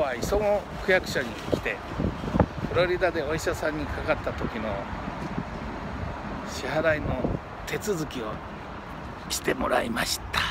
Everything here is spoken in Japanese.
は磯子区役所に来てフロリダでお医者さんにかかった時の支払いの手続きをしてもらいました。